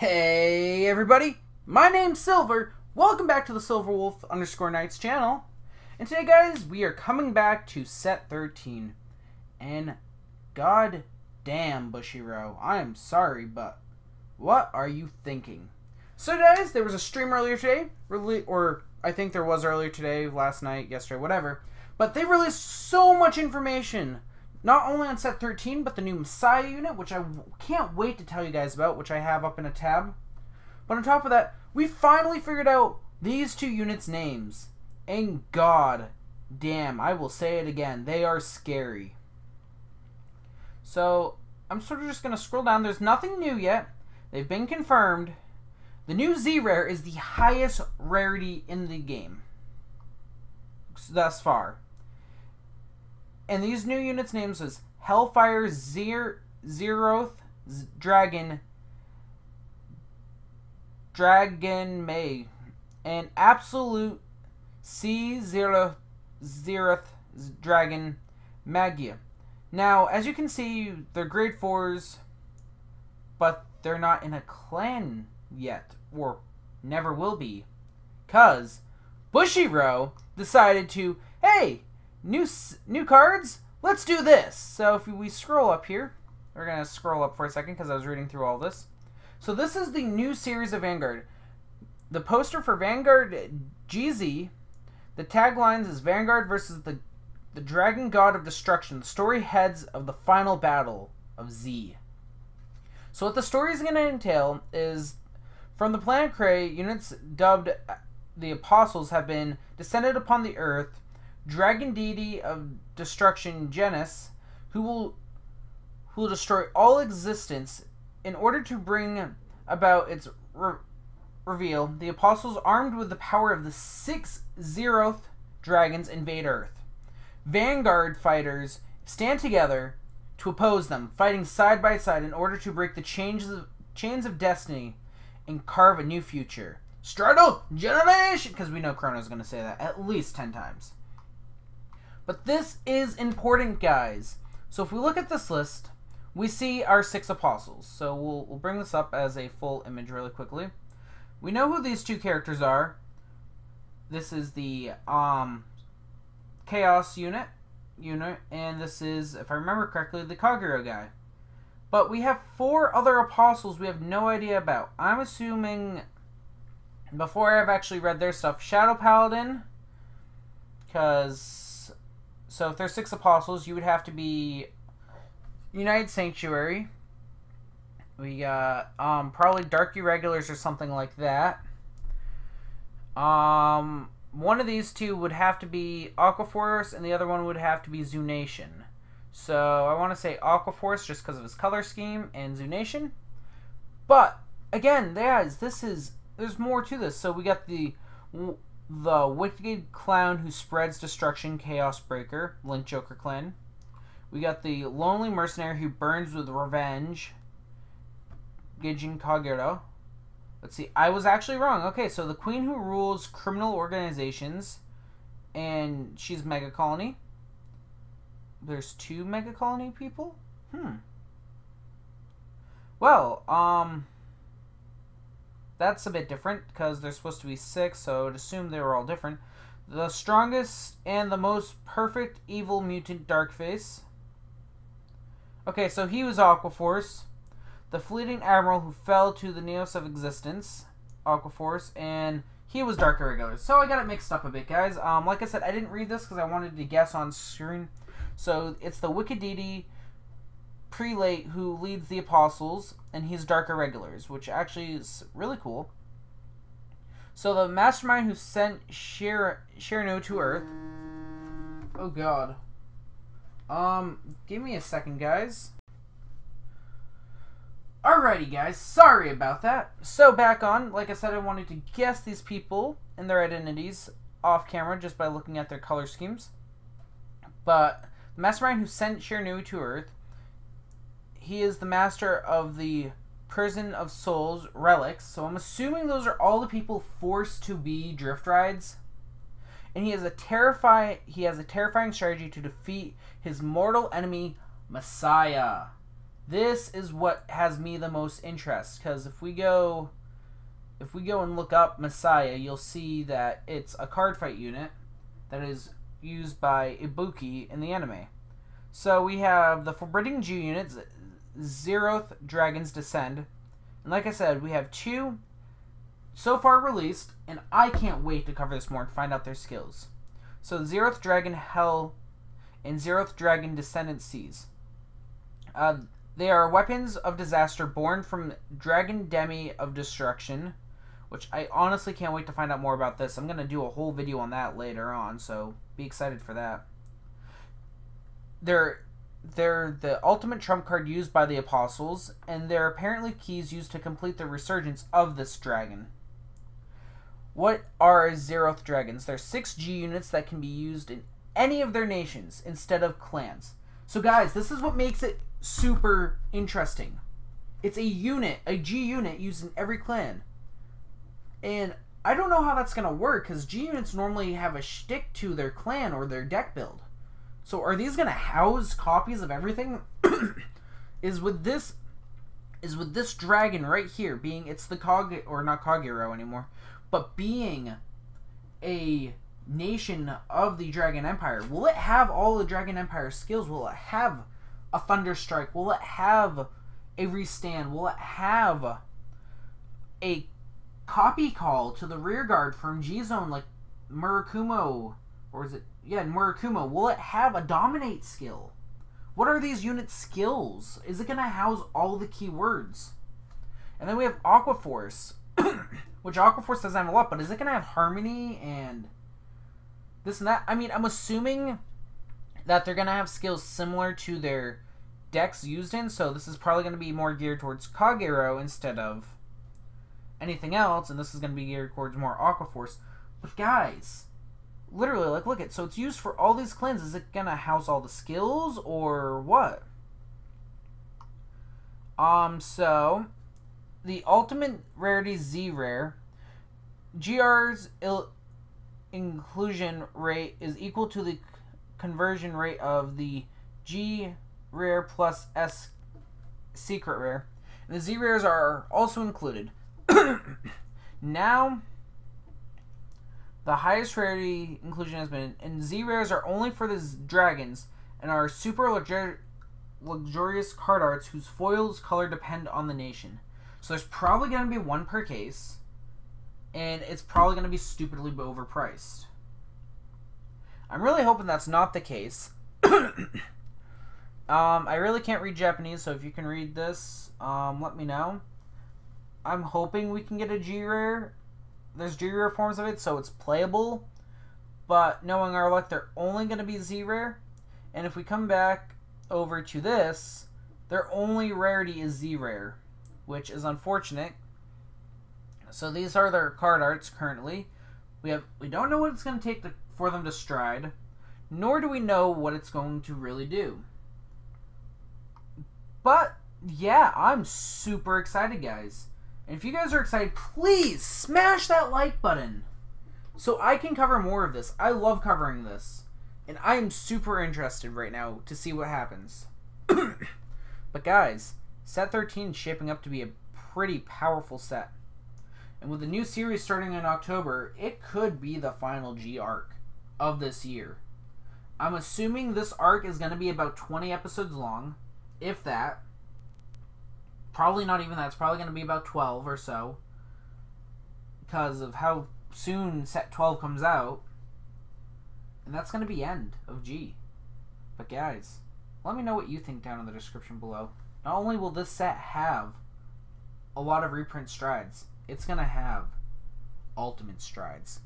Hey everybody, my name's Silver. Welcome back to the Silver Wolf underscore Knights channel. And today guys, we are coming back to set 13. And god damn Bushiroad, I am sorry, but what are you thinking? So guys, there was a stream earlier today, really, or I think there was earlier today, last night, yesterday, whatever. But they released so much information not only on set 13, but the new Messiah unit, which I can't wait to tell you guys about, which I have up in a tab. But on top of that, we finally figured out these two units' names. And god damn, I will say it again, they are scary. So, I'm sort of just going to scroll down. There's nothing new yet. They've been confirmed. The new Z Rare is the highest rarity in the game thus far. And these new units' names was Hellfire Zer Zeroth Dragon Dragon May and Absolute Sea Zero Zeroth Dragon Magia. Now, as you can see, they're grade fours, but they're not in a clan yet, or never will be, cause Bushiroad decided to, hey, new new cards. Let's do this. So if we scroll up here, we're gonna scroll up for a second because I was reading through all this. So this is the new series of Vanguard. The poster for Vanguard GZ. The taglines is Vanguard versus the the Dragon God of Destruction. The story heads of the final battle of Z. So what the story is going to entail is from the planet Cray, units dubbed uh, the Apostles have been descended upon the earth dragon deity of destruction Genis, who will who will destroy all existence in order to bring about its re- reveal. The apostles, armed with the power of the six zeroth dragons, invade Earth. Vanguard fighters stand together to oppose them, fighting side by side in order to break the chains of, chains of destiny and carve a new future. Stride generation, because we know Chrono's going to say that at least ten times. But this is important, guys. So if we look at this list, we see our six apostles. So we'll, we'll bring this up as a full image really quickly. We know who these two characters are. This is the um, Chaos unit, unit, and this is, if I remember correctly, the Kagero guy. But we have four other apostles we have no idea about. I'm assuming, before I've actually read their stuff, Shadow Paladin, because so if there's six apostles, you would have to be United Sanctuary. We got um, probably Dark Irregulars or something like that. Um, one of these two would have to be Aquaforce, and the other one would have to be Zoo Nation. So I want to say Aquaforce just because of his color scheme and Zoo Nation. But again, guys, this is there's more to this. So we got the the Wicked Clown Who Spreads Destruction Chaos Breaker, Link Joker Clan. We got the Lonely Mercenary Who Burns with Revenge, Gijin Kagero. Let's see, I was actually wrong. Okay, so the Queen Who Rules Criminal Organizations, and she's Mega Colony. There's two Mega Colony people? Hmm. Well, um that's a bit different because they're supposed to be six, so I'd assume they were all different. The strongest and the most perfect evil mutant Darkface. Okay, so he was Aquaforce. The fleeting admiral who fell to the Neos of existence, Aquaforce, and he was Dark Irregular. So I got it mixed up a bit, guys. Um, like I said, I didn't read this because I wanted to guess on screen. So it's the Wicked Deity prelate who leads the apostles, and he's Dark Irregulars, which actually is really cool. So the mastermind who sent Shir- Shirno to Earth. Oh God. Um, give me a second, guys. Alrighty, guys. Sorry about that. So back on, like I said, I wanted to guess these people and their identities off camera just by looking at their color schemes. But the mastermind who sent Shirnu to Earth he is the master of the prison of souls relics. So I'm assuming those are all the people forced to be drift rides. And he has a terrifying he has a terrifying strategy to defeat his mortal enemy Messiah. this is what has me the most interest because if we go if we go and look up Messiah, you'll see that it's a card fight unit that is used by Ibuki in the anime. So we have the Forbidding Jew units, Zeroth Dragons Descend. And like I said, we have two so far released, and I can't wait to cover this more and find out their skills. So Zeroth Dragon Hell and Zeroth Dragon Descendant Seas. Uh, they are weapons of disaster born from Dragon Demi of Destruction, which I honestly can't wait to find out more about this. I'm going to do a whole video on that later on, so be excited for that. They're they're the ultimate trump card used by the apostles, and they're apparently keys used to complete the resurgence of this dragon. What are Zeroth dragons? They're 6G units that can be used in any of their nations instead of clans. So guys, this is what makes it super interesting. It's a unit, a G unit used in every clan. And I don't know how that's going to work because G units normally have a shtick to their clan or their deck build. So are these to house copies of everything? is with this is with this dragon right here being it's the Kag or not Kagero anymore, but being a nation of the Dragon Empire, will it have all the Dragon Empire skills? Will it have a Thunder Strike? Will it have a restand? Will it have a copy call to the rear guard from G Zone like Murakumo? Or is it, yeah, Murakumo? Will it have a Dominate skill? What are these unit skills? Is it going to house all the keywords? And then we have Aqua Force, which Aqua Force doesn't have a lot, but is it going to have Harmony and this and that? I mean, I'm assuming that they're going to have skills similar to their decks used in, so this is probably going to be more geared towards Kagero instead of anything else, and this is going to be geared towards more Aqua Force. But guys, literally, like, look at so it's used for all these clans. Is it to house all the skills or what? Um, so the ultimate rarity Z rare, GR's inclusion rate is equal to the conversion rate of the G rare plus S secret rare. And the Z rares are also included. now, the highest rarity inclusion has been, and Z rares are only for the dragons and are super luxur- luxurious card arts whose foils color depend on the nation. So there's probably going to be one per case, and it's probably going to be stupidly overpriced. I'm really hoping that's not the case. um, I really can't read Japanese, so if you can read this, um, let me know. I'm hoping we can get a G rare. There's G rare forms of it, so it's playable. But knowing our luck, they're only going to be Z rare. And if we come back over to this, their only rarity is Z rare, which is unfortunate. So these are their card arts currently. We have we don't know what it's going to take to for them to stride, nor do we know what it's going to really do. But yeah, I'm super excited, guys. And if you guys are excited, please smash that like button so I can cover more of this. I love covering this. And I am super interested right now to see what happens. but guys, set 13 is shaping up to be a pretty powerful set. And with the new series starting in October, it could be the final G arc of this year. I'm assuming this arc is going to be about 20 episodes long, if that. Probably not even that. It's probably going to be about 12 or so. Because of how soon set 12 comes out. And that's going to be end of G. But guys, let me know what you think down in the description below. Not only will this set have a lot of reprint strides, it's going to have ultimate strides.